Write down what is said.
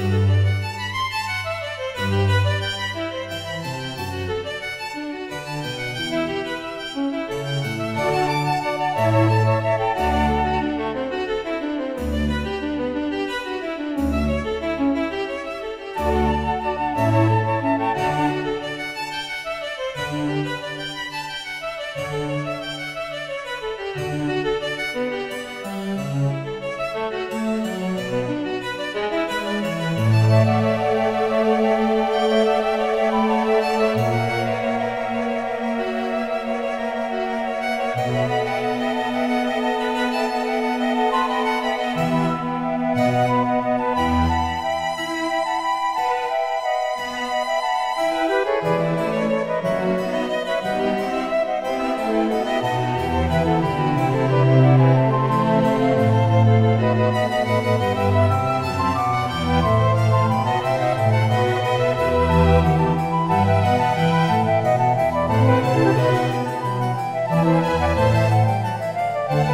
Música